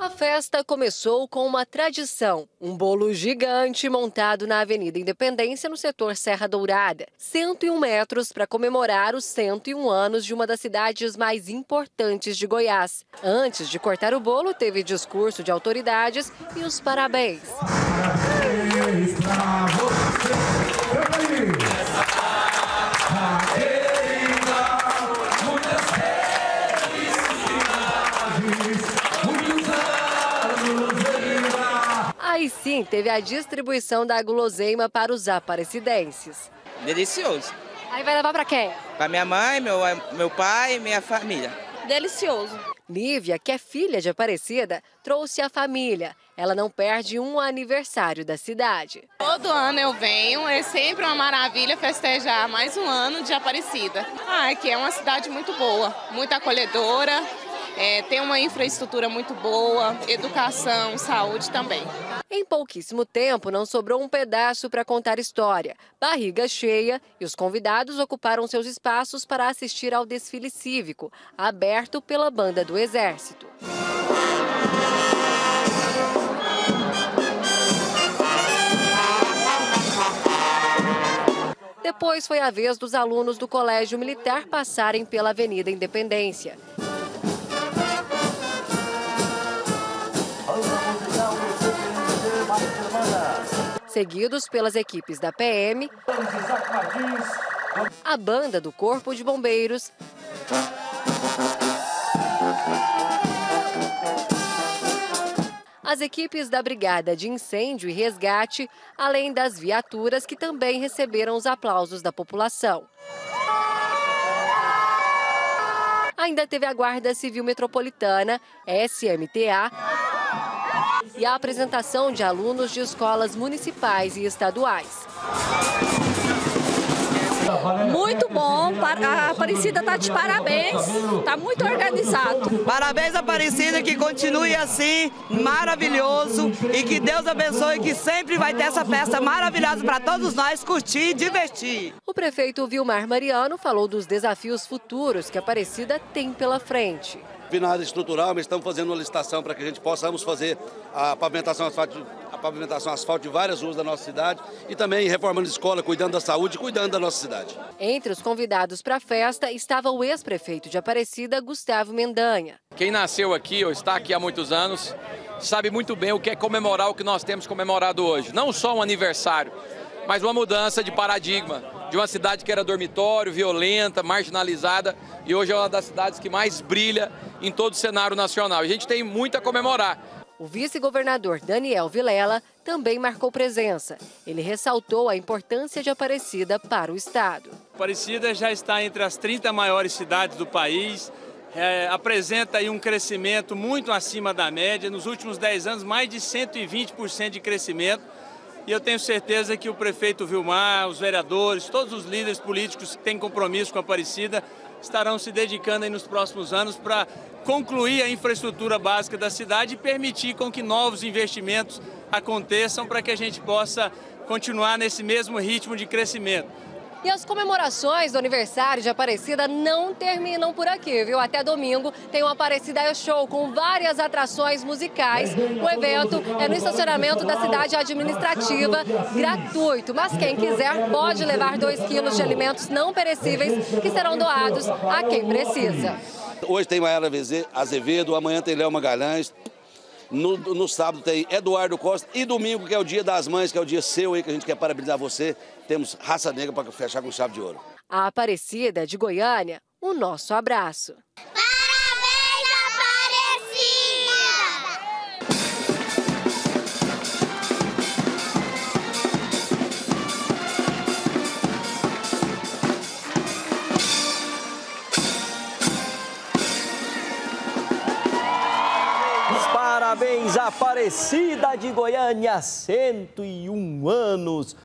A festa começou com uma tradição, um bolo gigante montado na Avenida Independência, no setor Serra Dourada. 101 metros para comemorar os 101 anos de uma das cidades mais importantes de Goiás. Antes de cortar o bolo, teve discurso de autoridades e os parabéns. Parabéns pra você, Aí sim teve a distribuição da guloseima para os aparecidenses. Delicioso. Aí vai levar para quem? Para minha mãe, meu, meu pai e minha família. Delicioso. Lívia, que é filha de Aparecida, trouxe a família. Ela não perde um aniversário da cidade. Todo ano eu venho, é sempre uma maravilha festejar mais um ano de Aparecida. Ah, aqui é uma cidade muito boa, muito acolhedora, é, tem uma infraestrutura muito boa, educação, saúde também. Em pouquíssimo tempo, não sobrou um pedaço para contar história. Barriga cheia e os convidados ocuparam seus espaços para assistir ao desfile cívico, aberto pela banda do Exército. Depois foi a vez dos alunos do Colégio Militar passarem pela Avenida Independência. Seguidos pelas equipes da PM, a banda do Corpo de Bombeiros, as equipes da Brigada de Incêndio e Resgate, além das viaturas que também receberam os aplausos da população. Ainda teve a Guarda Civil Metropolitana, SMTA, e a apresentação de alunos de escolas municipais e estaduais. Muito bom, a Aparecida está de parabéns, está muito organizado. Parabéns, Aparecida, que continue assim, maravilhoso e que Deus abençoe, que sempre vai ter essa festa maravilhosa para todos nós curtir e divertir. O prefeito Vilmar Mariano falou dos desafios futuros que a Aparecida tem pela frente na área estrutural, mas estamos fazendo uma licitação para que a gente possamos fazer a pavimentação asfalto, a pavimentação asfalto de várias ruas da nossa cidade e também reformando escola, cuidando da saúde, cuidando da nossa cidade. Entre os convidados para a festa estava o ex-prefeito de Aparecida, Gustavo Mendanha. Quem nasceu aqui ou está aqui há muitos anos sabe muito bem o que é comemorar o que nós temos comemorado hoje. Não só um aniversário, mas uma mudança de paradigma de uma cidade que era dormitório, violenta, marginalizada e hoje é uma das cidades que mais brilha em todo o cenário nacional. a gente tem muito a comemorar. O vice-governador Daniel Vilela também marcou presença. Ele ressaltou a importância de Aparecida para o Estado. Aparecida já está entre as 30 maiores cidades do país, é, apresenta aí um crescimento muito acima da média. Nos últimos 10 anos, mais de 120% de crescimento. E eu tenho certeza que o prefeito Vilmar, os vereadores, todos os líderes políticos que têm compromisso com a Aparecida estarão se dedicando nos próximos anos para concluir a infraestrutura básica da cidade e permitir com que novos investimentos aconteçam para que a gente possa continuar nesse mesmo ritmo de crescimento. E as comemorações do aniversário de Aparecida não terminam por aqui, viu? Até domingo tem o Aparecida Show com várias atrações musicais. O evento é no estacionamento da cidade administrativa, gratuito. Mas quem quiser pode levar 2 quilos de alimentos não perecíveis que serão doados a quem precisa. Hoje tem Maera Azevedo, amanhã tem Léo Magalhães, no, no, sábado tem Eduardo Costa e domingo, que é o dia das mães, que é o dia seu aí, que a gente quer parabenizar você. Temos raça negra para fechar com chave de ouro. A Aparecida de Goiânia, o nosso abraço. Parabéns, Aparecida de Goiânia, 101 anos.